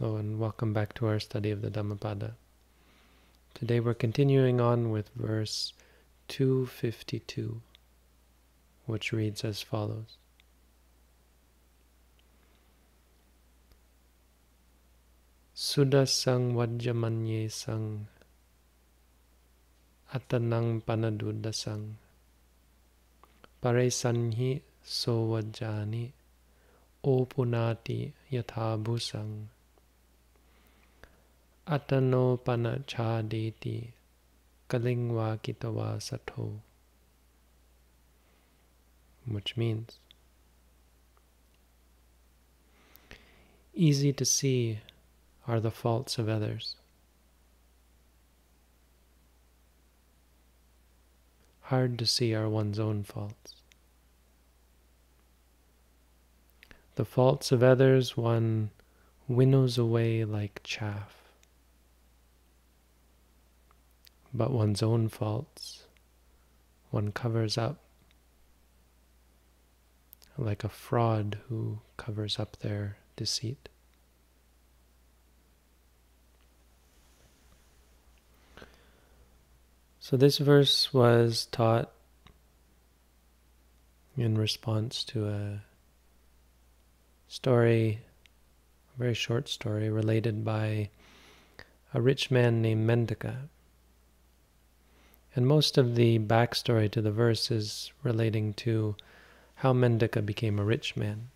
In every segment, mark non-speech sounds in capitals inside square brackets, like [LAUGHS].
Hello and welcome back to our study of the Dhammapada. Today we're continuing on with verse 252, which reads as follows. Sudasang vajjamanye sang atanang panadudasang paresanhi sovajani opunati yathabusang Atano panachaditi kalingwa kitawa sato. Which means easy to see are the faults of others. Hard to see are one's own faults. The faults of others one winnows away like chaff. But one's own faults one covers up like a fraud who covers up their deceit. So this verse was taught in response to a story, a very short story related by a rich man named Mendaka. And most of the backstory to the verse is relating to how Mendaka became a rich man.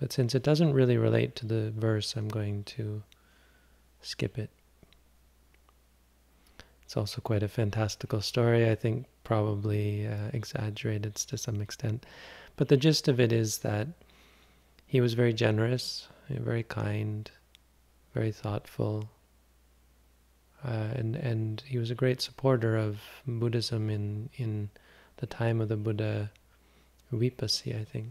But since it doesn't really relate to the verse, I'm going to skip it. It's also quite a fantastical story, I think probably uh, exaggerated to some extent. But the gist of it is that he was very generous, very kind, very thoughtful, uh, and and he was a great supporter of Buddhism in in the time of the Buddha Vipassi, I think,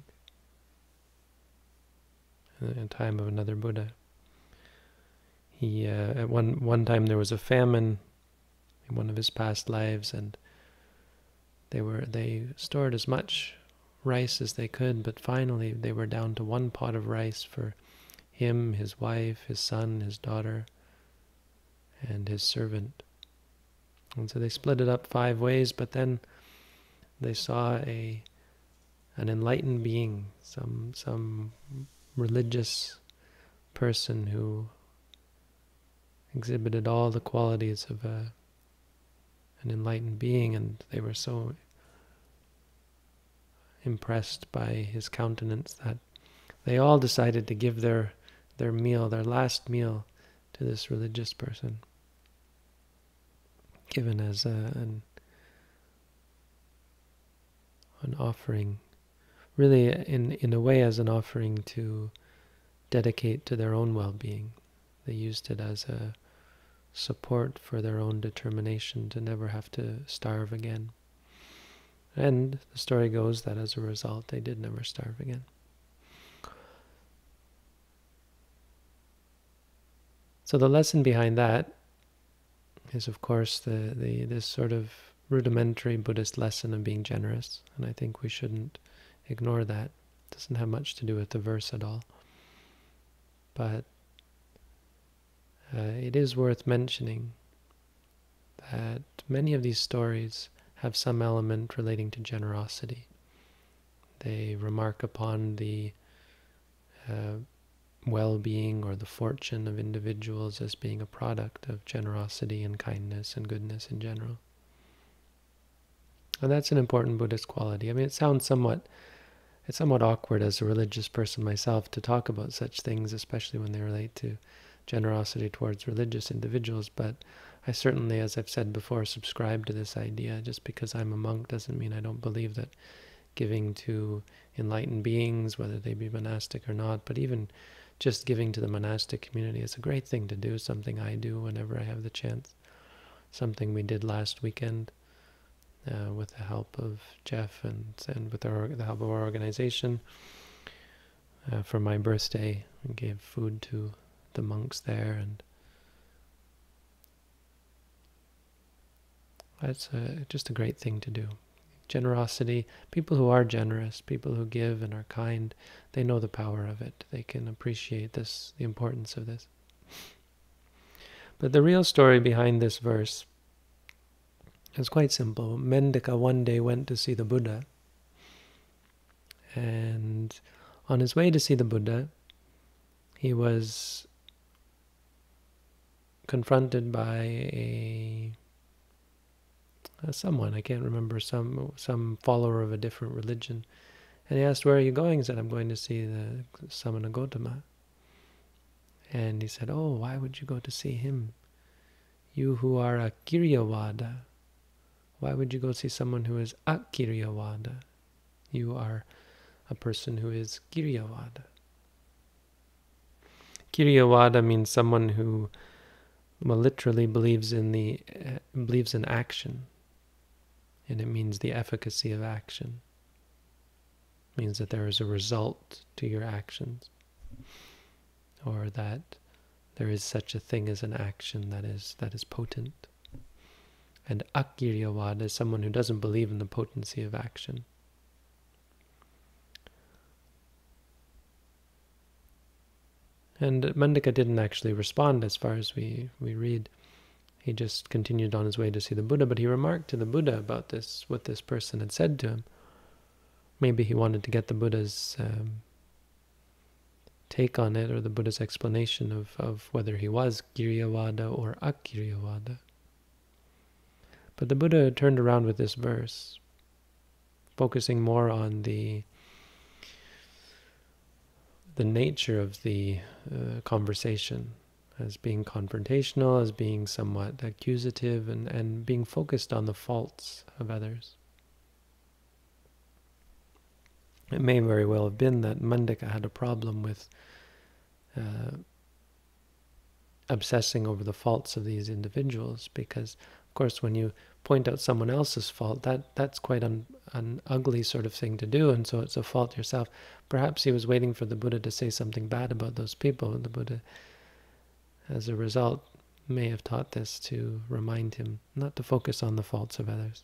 in the time of another Buddha. He uh, at one one time there was a famine in one of his past lives, and they were they stored as much rice as they could, but finally they were down to one pot of rice for him, his wife, his son, his daughter and his servant. And so they split it up five ways, but then they saw a an enlightened being, some some religious person who exhibited all the qualities of a an enlightened being, and they were so impressed by his countenance that they all decided to give their their meal, their last meal, to this religious person given as a, an an offering, really in in a way as an offering to dedicate to their own well-being. They used it as a support for their own determination to never have to starve again. And the story goes that as a result, they did never starve again. So the lesson behind that is, of course, the, the this sort of rudimentary Buddhist lesson of being generous, and I think we shouldn't ignore that. It doesn't have much to do with the verse at all. But uh, it is worth mentioning that many of these stories have some element relating to generosity. They remark upon the uh, well-being or the fortune of individuals as being a product of generosity and kindness and goodness in general. And that's an important Buddhist quality. I mean, it sounds somewhat it's somewhat awkward as a religious person myself to talk about such things, especially when they relate to generosity towards religious individuals, but I certainly, as I've said before, subscribe to this idea. Just because I'm a monk doesn't mean I don't believe that giving to enlightened beings, whether they be monastic or not, but even just giving to the monastic community is a great thing to do, something I do whenever I have the chance. Something we did last weekend uh, with the help of Jeff and, and with our, the help of our organization. Uh, for my birthday, we gave food to the monks there and that's a, just a great thing to do. Generosity, people who are generous, people who give and are kind, they know the power of it. They can appreciate this, the importance of this. But the real story behind this verse is quite simple. Mendaka one day went to see the Buddha. And on his way to see the Buddha, he was confronted by a, a, someone I can't remember some some follower of a different religion, and he asked, "Where are you going?" He said, "I'm going to see the Samana Gotama." And he said, Oh, why would you go to see him? You who are a Kiryavada, why would you go see someone who is a Kiryavada? You are a person who is Kiryavada. Kiryavada means someone who well, literally believes in the uh, believes in action, and it means the efficacy of action. Means that there is a result to your actions or that there is such a thing as an action that is that is potent. And Akiryavada is someone who doesn't believe in the potency of action. And Mendaka didn't actually respond as far as we, we read. He just continued on his way to see the Buddha, but he remarked to the Buddha about this, what this person had said to him. Maybe he wanted to get the Buddha's um, take on it or the Buddha's explanation of, of whether he was Kiryavada or Akiryavada. But the Buddha turned around with this verse, focusing more on the the nature of the uh, conversation as being confrontational, as being somewhat accusative, and, and being focused on the faults of others. It may very well have been that Mendaka had a problem with uh, obsessing over the faults of these individuals because, of course, when you point out someone else's fault, that that's quite an, an ugly sort of thing to do, and so it's a fault yourself. Perhaps he was waiting for the Buddha to say something bad about those people, and the Buddha, as a result, may have taught this to remind him not to focus on the faults of others.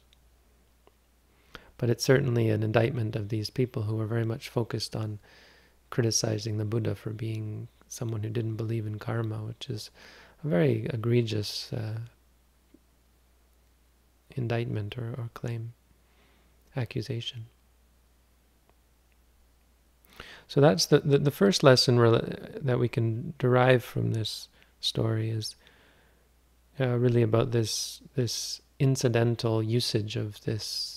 But it's certainly an indictment of these people who were very much focused on criticizing the Buddha for being someone who didn't believe in karma, which is a very egregious uh, indictment or, or claim, accusation. So that's the, the, the first lesson that we can derive from this story is uh, really about this this incidental usage of this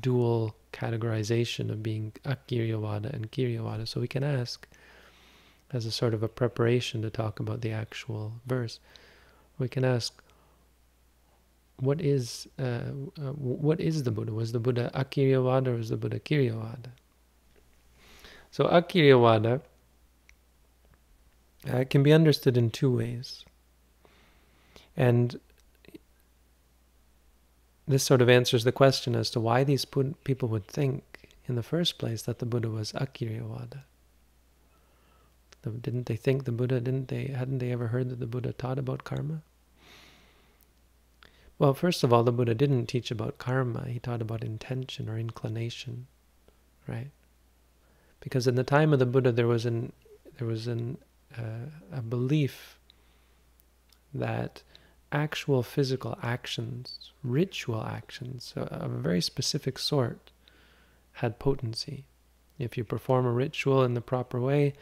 dual categorization of being Akiryavada and Kiryavada. So we can ask, as a sort of a preparation to talk about the actual verse, we can ask, what is uh, uh, what is the Buddha? Was the Buddha Akiryavada or was the Buddha Kiryavada? So Akiryavada uh, can be understood in two ways. And this sort of answers the question as to why these people would think in the first place that the Buddha was Akiryavada. Didn't they think the Buddha, didn't they, hadn't they ever heard that the Buddha taught about karma? Well, first of all, the Buddha didn't teach about karma. He taught about intention or inclination, right? Because in the time of the Buddha, there was an there was an uh, a belief that actual physical actions, ritual actions of a very specific sort, had potency. If you perform a ritual in the proper way,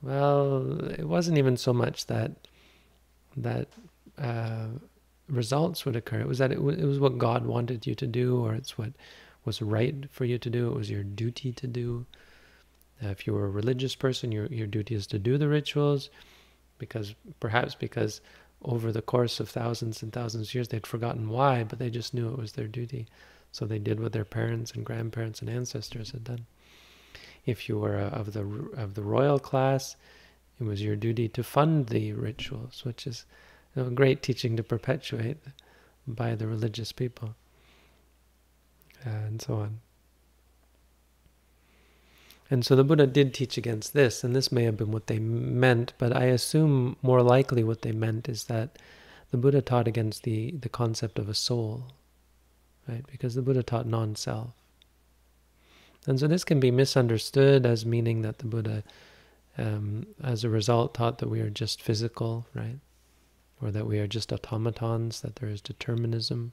well, it wasn't even so much that that uh, results would occur. It was that it, it was what God wanted you to do, or it's what was right for you to do. It was your duty to do. Uh, if you were a religious person, your your duty is to do the rituals, because perhaps because over the course of thousands and thousands of years, they'd forgotten why, but they just knew it was their duty. So they did what their parents and grandparents and ancestors had done. If you were uh, of the of the royal class, it was your duty to fund the rituals, which is you know, a great teaching to perpetuate by the religious people, and so on. And so the Buddha did teach against this, and this may have been what they meant, but I assume more likely what they meant is that the Buddha taught against the, the concept of a soul, right? Because the Buddha taught non-self. And so this can be misunderstood as meaning that the Buddha, um, as a result, taught that we are just physical, right? Or that we are just automatons, that there is determinism.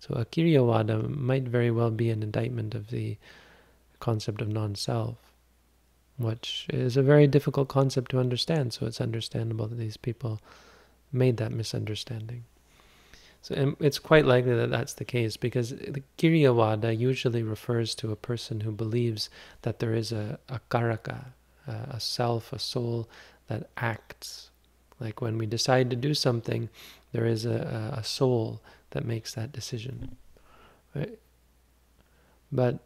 So Akiriyawada might very well be an indictment of the concept of non-self, which is a very difficult concept to understand, so it's understandable that these people made that misunderstanding. So it's quite likely that that's the case because the Kiriyawada usually refers to a person who believes that there is a, a karaka, a self, a soul that acts. Like when we decide to do something, there is a, a soul that makes that decision. Right? But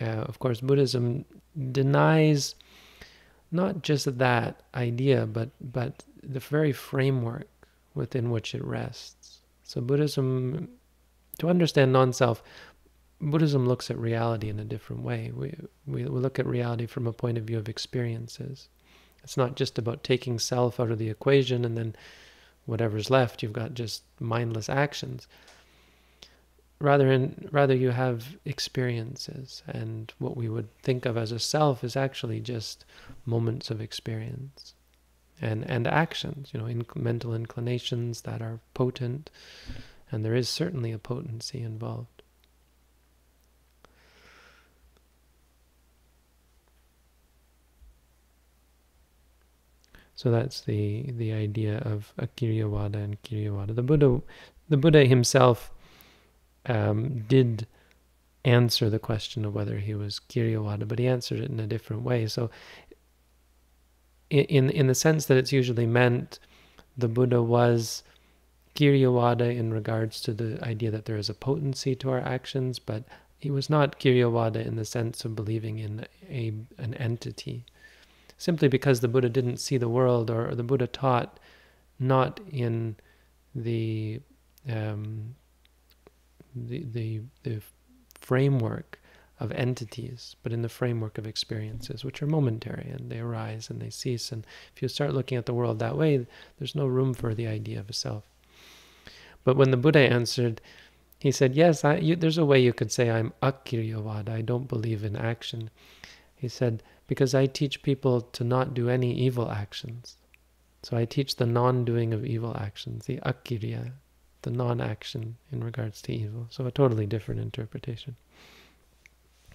uh, of course, Buddhism denies not just that idea, but but the very framework within which it rests. So Buddhism, to understand non-self, Buddhism looks at reality in a different way. We, we, we look at reality from a point of view of experiences. It's not just about taking self out of the equation and then whatever's left, you've got just mindless actions. Rather, in, rather you have experiences, and what we would think of as a self is actually just moments of experience and and actions, you know, mental inclinations that are potent, and there is certainly a potency involved. So that's the the idea of Akiriyawada and Kiriyawada. The Buddha, the Buddha himself, um, did answer the question of whether he was Kiriyawada, but he answered it in a different way. So in in the sense that it's usually meant, the Buddha was Kiriyawada in regards to the idea that there is a potency to our actions, but he was not Kiriyawada in the sense of believing in a an entity. Simply because the Buddha didn't see the world, or, or the Buddha taught not in the um, the, the the framework of entities, but in the framework of experiences, which are momentary and they arise and they cease. And if you start looking at the world that way, there's no room for the idea of a self. But when the Buddha answered, he said, Yes, I, you, there's a way you could say I'm Akiriyawada, I don't believe in action. He said, Because I teach people to not do any evil actions. So I teach the non doing of evil actions, the Akiriya, the non action in regards to evil. So a totally different interpretation.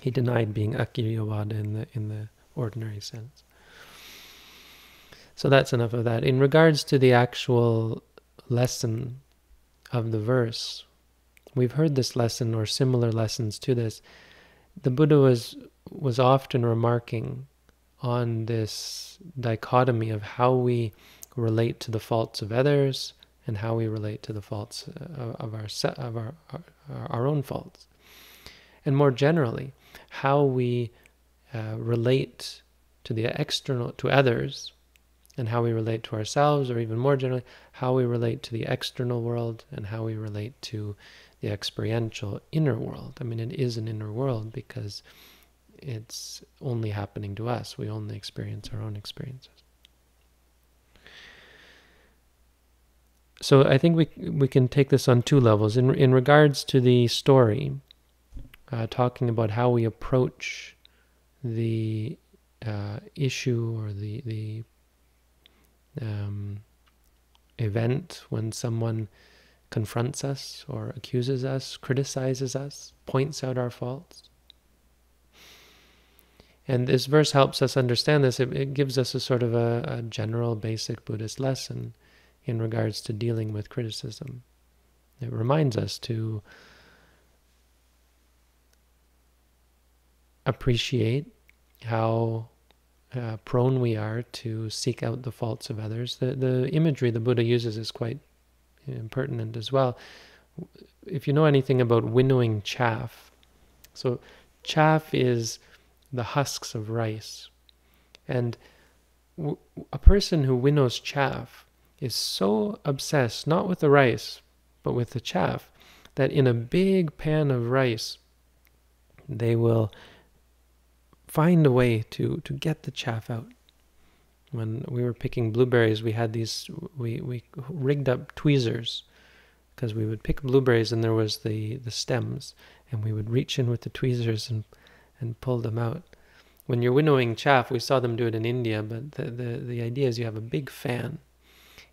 He denied being Akiriyawada in the in the ordinary sense. So that's enough of that. In regards to the actual lesson of the verse, we've heard this lesson or similar lessons to this. The Buddha was was often remarking on this dichotomy of how we relate to the faults of others and how we relate to the faults of, of our of our, our, our own faults. And more generally, how we uh, relate to the external, to others, and how we relate to ourselves, or even more generally, how we relate to the external world and how we relate to the experiential inner world. I mean, it is an inner world because it's only happening to us. We only experience our own experiences. So I think we we can take this on two levels. In in regards to the story, uh, talking about how we approach the uh, issue or the the um, event when someone confronts us or accuses us, criticizes us, points out our faults. And this verse helps us understand this. It, it gives us a sort of a, a general, basic Buddhist lesson in regards to dealing with criticism. It reminds us to appreciate how uh, prone we are to seek out the faults of others. The the imagery the Buddha uses is quite pertinent as well. If you know anything about winnowing chaff, so chaff is the husks of rice, and a person who winnows chaff is so obsessed not with the rice but with the chaff that in a big pan of rice they will find a way to to get the chaff out. When we were picking blueberries, we had these we we rigged up tweezers because we would pick blueberries and there was the, the stems, and we would reach in with the tweezers and, and pull them out. When you're winnowing chaff, we saw them do it in India, but the, the, the idea is you have a big fan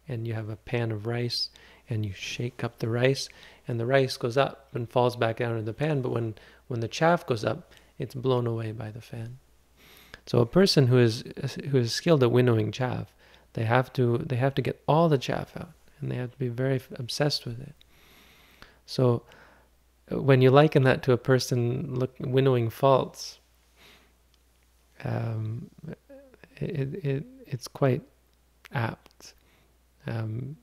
and you have a pan of rice and you shake up the rice and the rice goes up and falls back down in the pan, but when, when the chaff goes up, it's blown away by the fan. So a person who is who is skilled at winnowing chaff, they have to they have to get all the chaff out and they have to be very obsessed with it. So when you liken that to a person look, winnowing faults, um, it, it, it's quite apt um,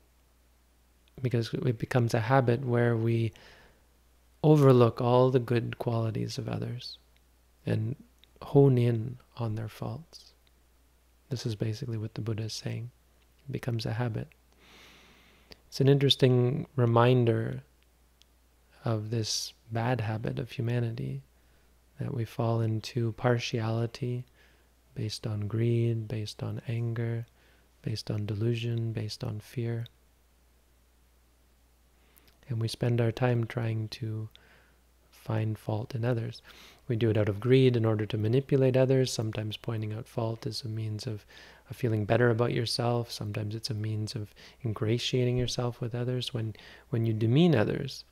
because it becomes a habit where we overlook all the good qualities of others and hone in on their faults. This is basically what the Buddha is saying. It becomes a habit. It's an interesting reminder of this bad habit of humanity that we fall into partiality based on greed, based on anger, based on delusion, based on fear. And we spend our time trying to find fault in others. We do it out of greed in order to manipulate others. Sometimes pointing out fault is a means of, of feeling better about yourself. Sometimes it's a means of ingratiating yourself with others. When when you demean others,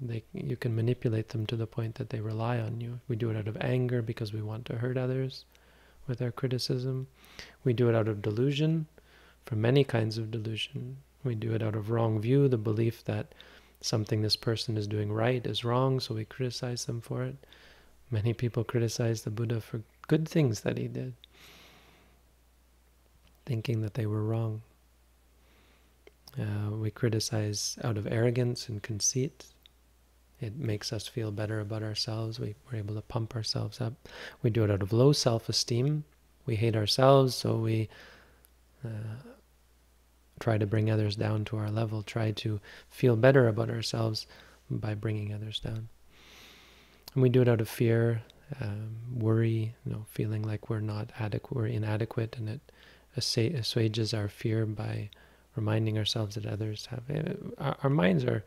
they you can manipulate them to the point that they rely on you. We do it out of anger because we want to hurt others with our criticism. We do it out of delusion, for many kinds of delusion. We do it out of wrong view, the belief that something this person is doing right is wrong, so we criticize them for it. Many people criticize the Buddha for good things that he did, thinking that they were wrong. Uh, we criticize out of arrogance and conceit. It makes us feel better about ourselves. We, we're able to pump ourselves up. We do it out of low self-esteem. We hate ourselves, so we uh, try to bring others down to our level, try to feel better about ourselves by bringing others down. And we do it out of fear, um, worry, you know, feeling like we're not adequate, we're inadequate, and it assuages our fear by reminding ourselves that others have. Eh, our, our minds are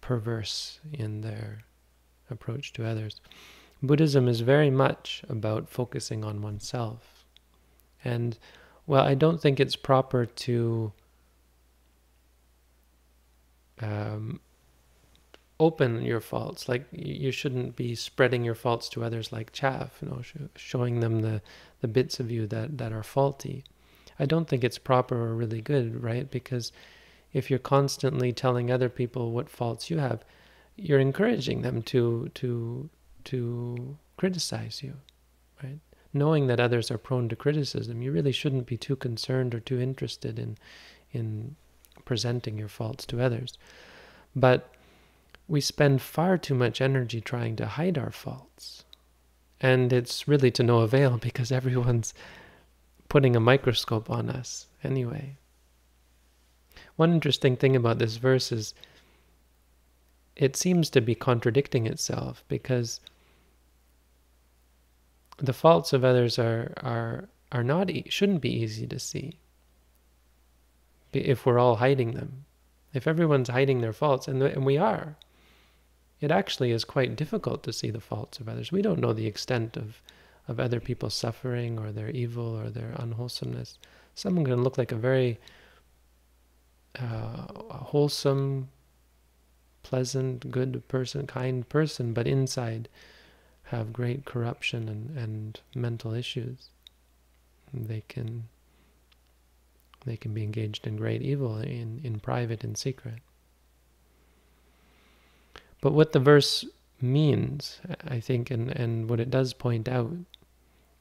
perverse in their approach to others. Buddhism is very much about focusing on oneself. And well, I don't think it's proper to um, open your faults. Like you shouldn't be spreading your faults to others like chaff, you know, sh showing them the, the bits of you that, that are faulty. I don't think it's proper or really good, right? Because if you're constantly telling other people what faults you have, you're encouraging them to to to criticize you, right? knowing that others are prone to criticism, you really shouldn't be too concerned or too interested in in presenting your faults to others. But we spend far too much energy trying to hide our faults. And it's really to no avail [LAUGHS] because everyone's putting a microscope on us anyway. One interesting thing about this verse is it seems to be contradicting itself because the faults of others are are are not shouldn't be easy to see if we're all hiding them. If everyone's hiding their faults and, and we are it actually is quite difficult to see the faults of others. We don't know the extent of of other people's suffering or their evil or their unwholesomeness. Someone can look like a very uh, wholesome pleasant good person kind person but inside have great corruption and, and mental issues. They can they can be engaged in great evil in, in private and secret. But what the verse means, I think, and, and what it does point out,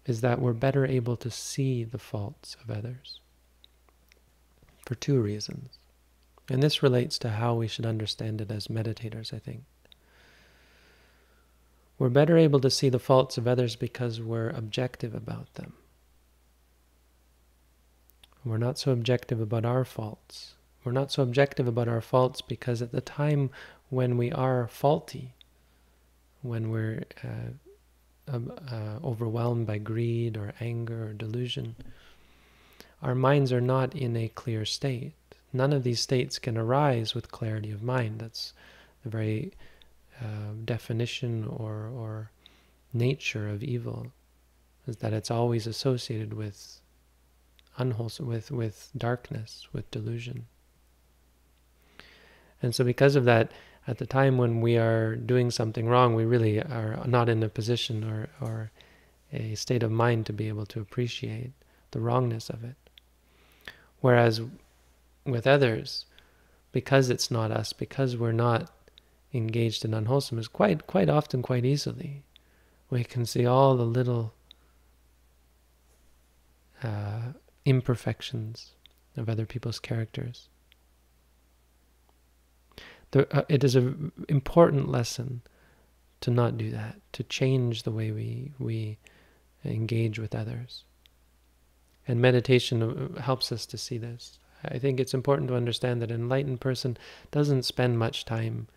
is that we're better able to see the faults of others for two reasons. And this relates to how we should understand it as meditators, I think. We're better able to see the faults of others because we're objective about them. We're not so objective about our faults. We're not so objective about our faults because at the time when we are faulty, when we're uh, uh, overwhelmed by greed or anger or delusion, our minds are not in a clear state. None of these states can arise with clarity of mind. That's the very uh, definition or, or nature of evil, is that it's always associated with unwholesome, with, with darkness, with delusion. And so because of that, at the time when we are doing something wrong, we really are not in a position or, or a state of mind to be able to appreciate the wrongness of it. Whereas with others, because it's not us, because we're not engaged in unwholesomeness, quite quite often, quite easily, we can see all the little uh, imperfections of other people's characters. There, uh, it is an important lesson to not do that, to change the way we we engage with others. And meditation uh, helps us to see this. I think it's important to understand that an enlightened person doesn't spend much time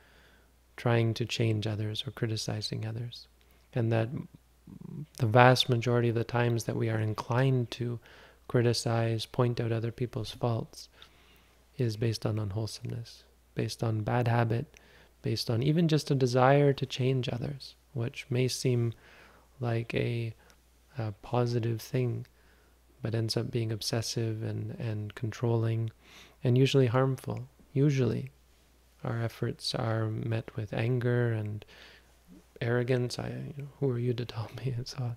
trying to change others or criticizing others. And that the vast majority of the times that we are inclined to criticize, point out other people's faults, is based on unwholesomeness, based on bad habit, based on even just a desire to change others, which may seem like a, a positive thing but ends up being obsessive and, and controlling and usually harmful. Usually, our efforts are met with anger and arrogance. I, you know, who are you to tell me? [LAUGHS] It's, uh,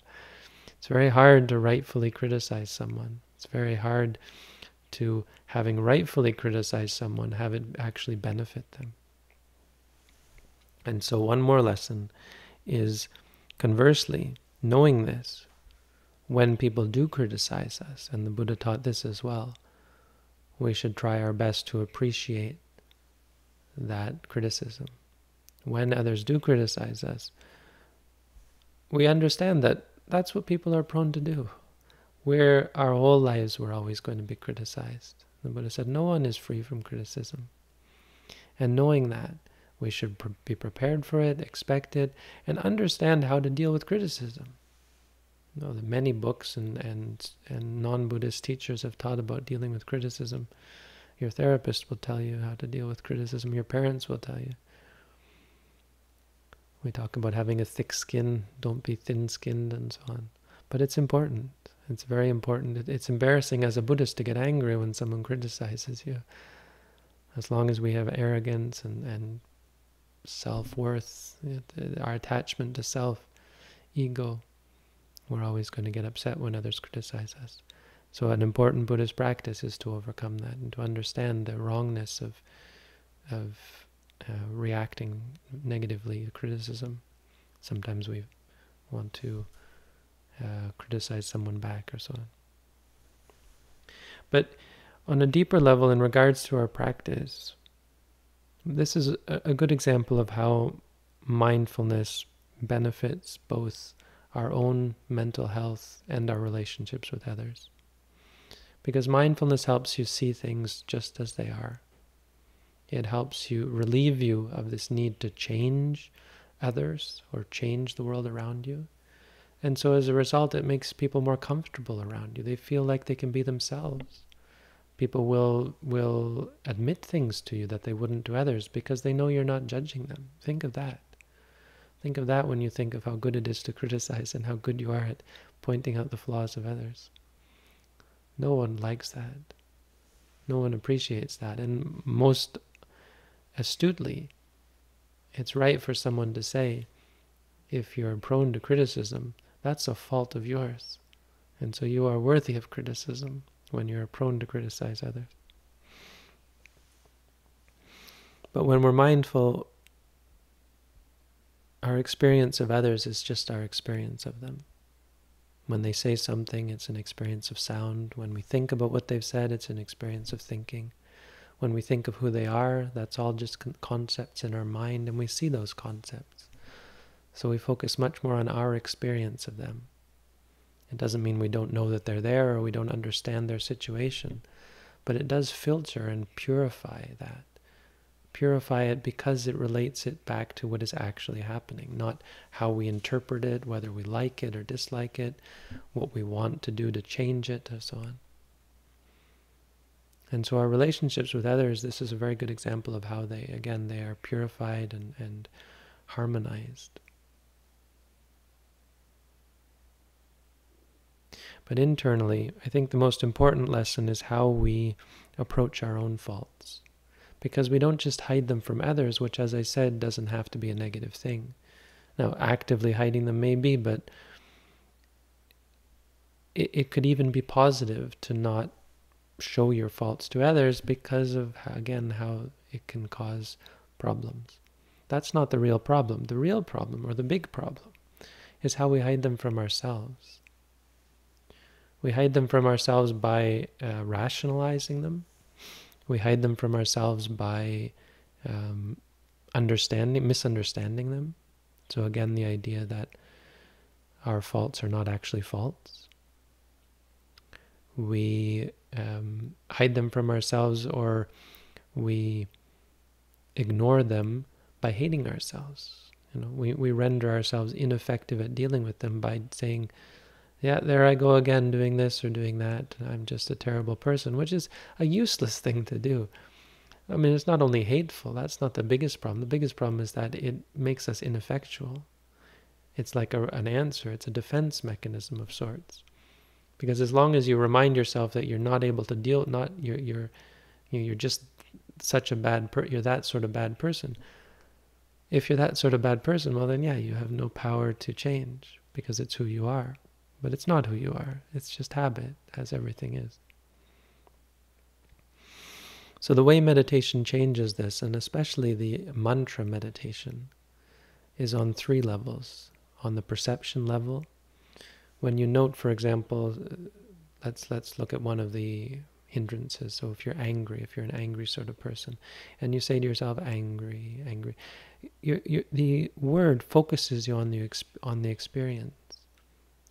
it's very hard to rightfully criticize someone. It's very hard to, having rightfully criticized someone, have it actually benefit them. And so, one more lesson is conversely, knowing this, when people do criticize us, and the Buddha taught this as well, we should try our best to appreciate that criticism. When others do criticize us, we understand that that's what people are prone to do. Where our whole lives we're always going to be criticized. The Buddha said, no one is free from criticism. And knowing that, we should be prepared for it, expect it, and understand how to deal with criticism. Know, the many books and, and, and non-Buddhist teachers have taught about dealing with criticism. Your therapist will tell you how to deal with criticism. Your parents will tell you. We talk about having a thick skin, don't be thin-skinned and so on. But it's important. It's very important. It's embarrassing as a Buddhist to get angry when someone criticizes you. As long as we have arrogance and, and self-worth, our attachment to self, ego, we're always going to get upset when others criticize us. So an important Buddhist practice is to overcome that and to understand the wrongness of of uh, reacting negatively to criticism. Sometimes we want to uh, criticize someone back or so on. But on a deeper level, in regards to our practice, this is a, a good example of how mindfulness benefits both our own mental health and our relationships with others. Because mindfulness helps you see things just as they are. It helps you relieve you of this need to change others or change the world around you. And so as a result, it makes people more comfortable around you. They feel like they can be themselves. People will will admit things to you that they wouldn't to others because they know you're not judging them. Think of that. Think of that when you think of how good it is to criticize and how good you are at pointing out the flaws of others. No one likes that. No one appreciates that. And most astutely, it's right for someone to say, if you're prone to criticism, that's a fault of yours. And so you are worthy of criticism when you're prone to criticize others. But when we're mindful our experience of others is just our experience of them. When they say something, it's an experience of sound. When we think about what they've said, it's an experience of thinking. When we think of who they are, that's all just concepts in our mind, and we see those concepts. So we focus much more on our experience of them. It doesn't mean we don't know that they're there or we don't understand their situation, but it does filter and purify that purify it because it relates it back to what is actually happening, not how we interpret it, whether we like it or dislike it, what we want to do to change it, and so on. And so our relationships with others, this is a very good example of how they, again, they are purified and, and harmonized. But internally, I think the most important lesson is how we approach our own faults. Because we don't just hide them from others, which, as I said, doesn't have to be a negative thing. Now, actively hiding them may be, but it, it could even be positive to not show your faults to others because of, again, how it can cause problems. That's not the real problem. The real problem, or the big problem, is how we hide them from ourselves. We hide them from ourselves by uh, rationalizing them. We hide them from ourselves by um, understanding, misunderstanding them. So again, the idea that our faults are not actually faults. We um, hide them from ourselves or we ignore them by hating ourselves. You know, we, we render ourselves ineffective at dealing with them by saying, yeah, there I go again doing this or doing that. I'm just a terrible person, which is a useless [LAUGHS] thing to do. I mean, it's not only hateful, that's not the biggest problem. The biggest problem is that it makes us ineffectual. It's like a, an answer, it's a defense mechanism of sorts. Because as long as you remind yourself that you're not able to deal, not you're you're you're just such a bad per, you're that sort of bad person. If you're that sort of bad person, well then yeah, you have no power to change because it's who you are. But it's not who you are. It's just habit, as everything is. So the way meditation changes this, and especially the mantra meditation, is on three levels. On the perception level, when you note, for example, uh, let's let's look at one of the hindrances. So if you're angry, if you're an angry sort of person, and you say to yourself, "angry, angry," you, you, the word focuses you on the on the experience,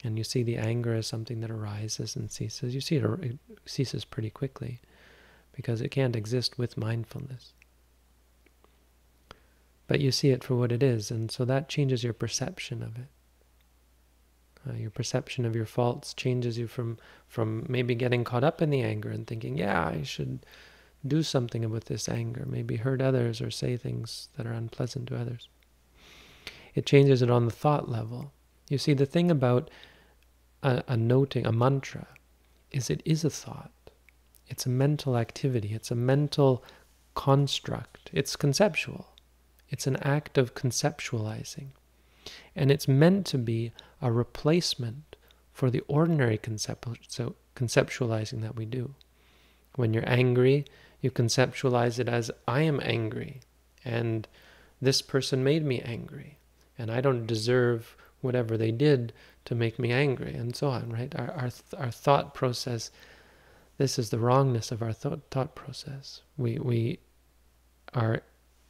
and you see the anger as something that arises and ceases. You see it, it ceases pretty quickly, because it can't exist with mindfulness. But you see it for what it is, and so that changes your perception of it. Uh, your perception of your faults changes you from from maybe getting caught up in the anger and thinking, yeah, I should do something with this anger, maybe hurt others or say things that are unpleasant to others. It changes it on the thought level. You see, the thing about a, a noting, a mantra, is it is a thought. It's a mental activity. It's a mental construct. It's conceptual. It's an act of conceptualizing. And it's meant to be a replacement for the ordinary concept, so conceptualizing that we do. When you're angry, you conceptualize it as I am angry, and this person made me angry, and I don't deserve whatever they did to make me angry, and so on, right? Our, our, our thought process, this is the wrongness of our thought, thought process. We, we are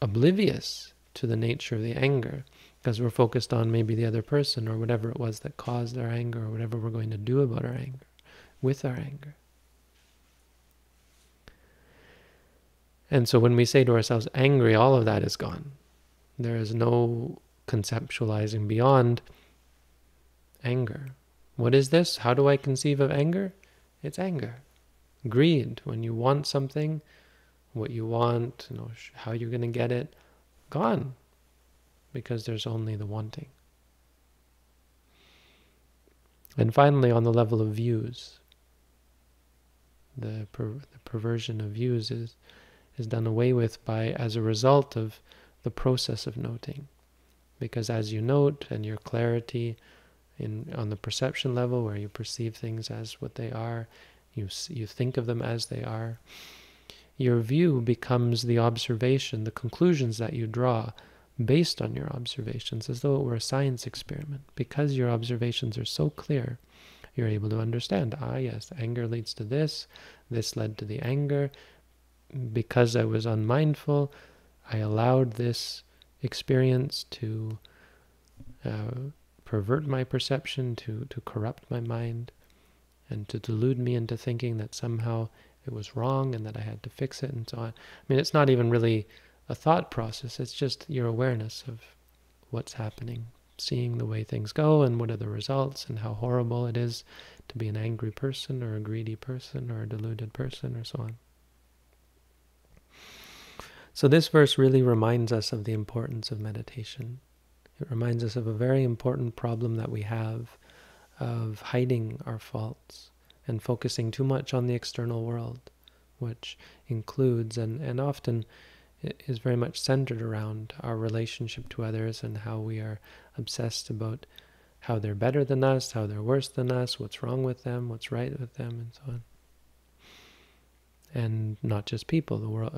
oblivious to the nature of the anger because we're focused on maybe the other person or whatever it was that caused our anger or whatever we're going to do about our anger, with our anger. And so when we say to ourselves, angry, all of that is gone. There is no conceptualizing beyond anger. What is this? How do I conceive of anger? It's anger. Greed, when you want something, what you want, you know, how you're going to get it, gone because there's only the wanting. And finally, on the level of views, the, per, the perversion of views is, is done away with by as a result of the process of noting. Because as you note and your clarity in on the perception level where you perceive things as what they are, you, you think of them as they are, your view becomes the observation, the conclusions that you draw based on your observations as though it were a science experiment. Because your observations are so clear, you're able to understand, ah, yes, anger leads to this, this led to the anger. Because I was unmindful, I allowed this experience to uh, pervert my perception, to, to corrupt my mind, and to delude me into thinking that somehow it was wrong and that I had to fix it and so on. I mean, it's not even really a thought process. It's just your awareness of what's happening, seeing the way things go and what are the results and how horrible it is to be an angry person or a greedy person or a deluded person or so on. So this verse really reminds us of the importance of meditation. It reminds us of a very important problem that we have of hiding our faults and focusing too much on the external world, which includes and, and often is very much centered around our relationship to others and how we are obsessed about how they're better than us, how they're worse than us, what's wrong with them, what's right with them, and so on and not just people, the world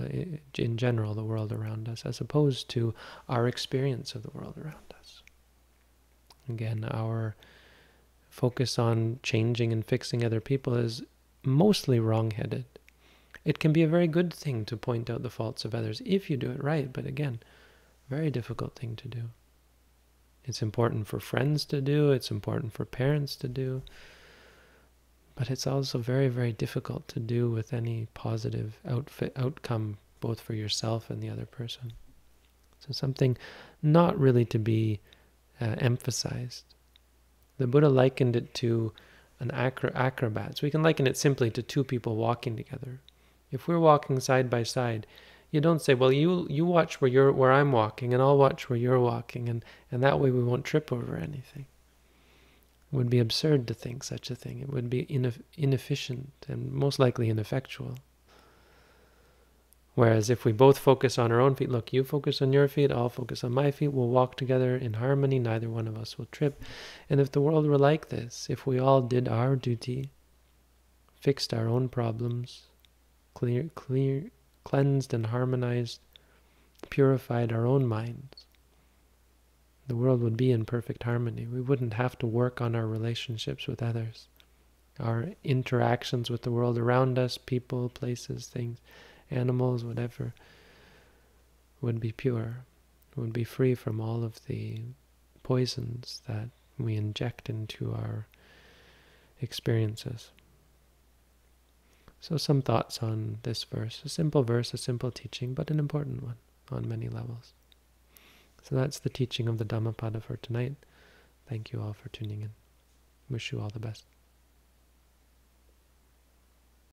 in general, the world around us, as opposed to our experience of the world around us. Again, our focus on changing and fixing other people is mostly wrong-headed. It can be a very good thing to point out the faults of others if you do it right, but again, very difficult thing to do. It's important for friends to do, it's important for parents to do, but it's also very, very difficult to do with any positive outfit, outcome, both for yourself and the other person. So something not really to be uh, emphasized. The Buddha likened it to an acro acrobat. So we can liken it simply to two people walking together. If we're walking side by side, you don't say, "Well, you you watch where you're where I'm walking, and I'll watch where you're walking, and and that way we won't trip over anything." It would be absurd to think such a thing. It would be inefficient and most likely ineffectual. Whereas if we both focus on our own feet, look, you focus on your feet, I'll focus on my feet, we'll walk together in harmony, neither one of us will trip. And if the world were like this, if we all did our duty, fixed our own problems, clear, clear, cleansed and harmonized, purified our own minds, the world would be in perfect harmony. We wouldn't have to work on our relationships with others. Our interactions with the world around us, people, places, things, animals, whatever, would be pure, would be free from all of the poisons that we inject into our experiences. So some thoughts on this verse. A simple verse, a simple teaching, but an important one on many levels. So that's the teaching of the Dhammapada for tonight. Thank you all for tuning in. Wish you all the best.